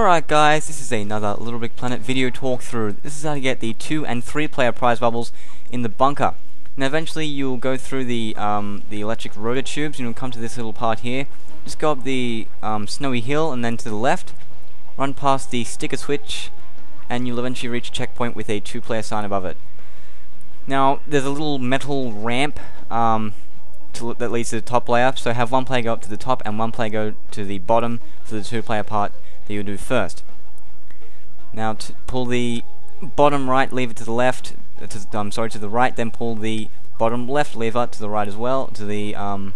Alright guys, this is another Little Big Planet video talk through. This is how to get the 2 and 3 player prize bubbles in the bunker. Now eventually you'll go through the um, the electric rotor tubes and you'll come to this little part here. Just go up the um, snowy hill and then to the left, run past the sticker switch and you'll eventually reach a checkpoint with a 2 player sign above it. Now there's a little metal ramp um, to, that leads to the top layer, so have one player go up to the top and one player go to the bottom for the 2 player part that you do first. Now to pull the bottom right lever to the left, uh, I'm sorry, to the right, then pull the bottom left lever to the right as well, to the um,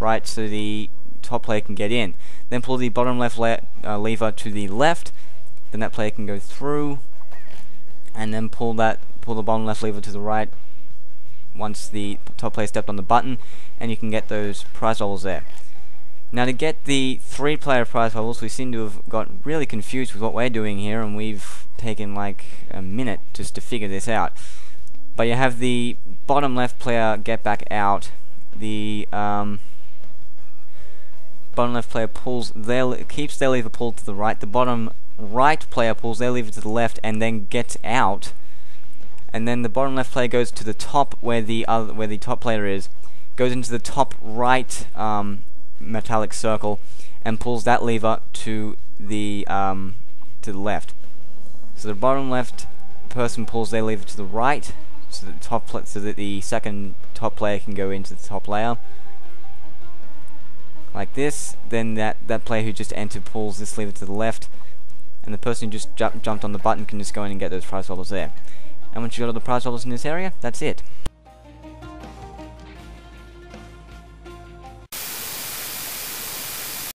right so the top player can get in. Then pull the bottom left le uh, lever to the left, then that player can go through, and then pull that pull the bottom left lever to the right once the top player stepped on the button, and you can get those prize bubbles there. Now to get the three player prize bubbles, we seem to have got really confused with what we're doing here, and we've taken like a minute just to figure this out. But you have the bottom left player get back out, the um, bottom left player pulls their keeps their lever pulled to the right, the bottom right player pulls their lever to the left and then gets out, and then the bottom left player goes to the top where the other where the top player is, goes into the top right um, metallic circle and pulls that lever to the um, to the left. So the bottom left person pulls their lever to the right, so that the top so that the second top player can go into the top layer. Like this, then that that player who just entered pulls this lever to the left, and the person who just ju jumped on the button can just go in and get those prize bubbles there. And once you got all the prize bubbles in this area, that's it.